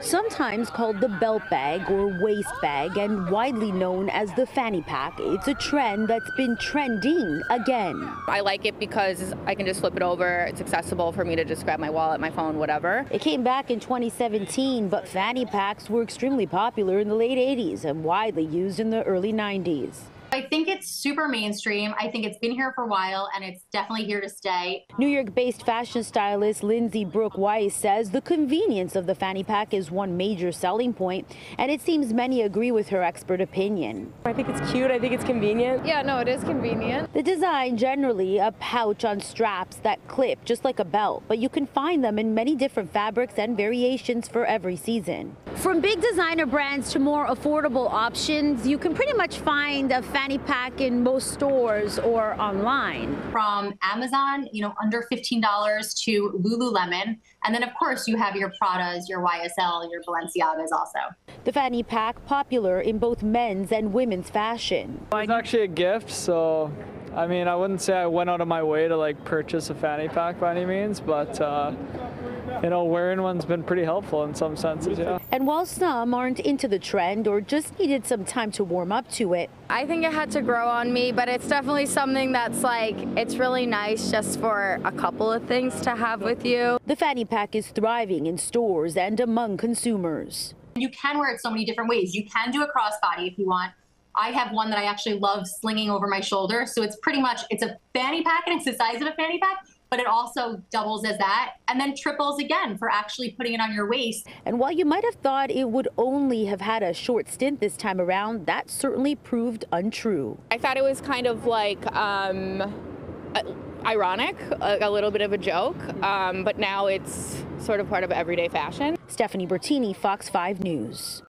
Sometimes called the belt bag or waist bag and widely known as the fanny pack, it's a trend that's been trending again. I like it because I can just flip it over. It's accessible for me to just grab my wallet, my phone, whatever. It came back in 2017, but fanny packs were extremely popular in the late 80s and widely used in the early 90s. I think it's super mainstream. I think it's been here for a while and it's definitely here to stay. New York based fashion stylist Lindsay Brooke Weiss says the convenience of the fanny pack is one major selling point, and it seems many agree with her expert opinion. I think it's cute, I think it's convenient. Yeah, no, it is convenient. The design generally a pouch on straps that clip just like a belt, but you can find them in many different fabrics and variations for every season. From big designer brands to more affordable options, you can pretty much find a fanny pack in most stores or online. From Amazon, you know, under $15 to Lululemon. And then, of course, you have your Pradas, your YSL, your Balenciagas also. The fanny pack popular in both men's and women's fashion. It's actually a gift, so I mean, I wouldn't say I went out of my way to like purchase a fanny pack by any means, but uh, you know, wearing one's been pretty helpful in some senses, yeah. And while some aren't into the trend or just needed some time to warm up to it, I think it had to grow on me, but it's definitely something that's like, it's really nice just for a couple of things to have with you. the fanny pack is thriving in stores and among consumers. You can wear it so many different ways. You can do a crossbody if you want. I have one that I actually love slinging over my shoulder. So it's pretty much, it's a fanny pack and it's the size of a fanny pack, but it also doubles as that and then triples again for actually putting it on your waist. And while you might have thought it would only have had a short stint this time around, that certainly proved untrue. I thought it was kind of like um, uh, ironic, a, a little bit of a joke, um, but now it's sort of part of everyday fashion. Stephanie Bertini, Fox 5 News.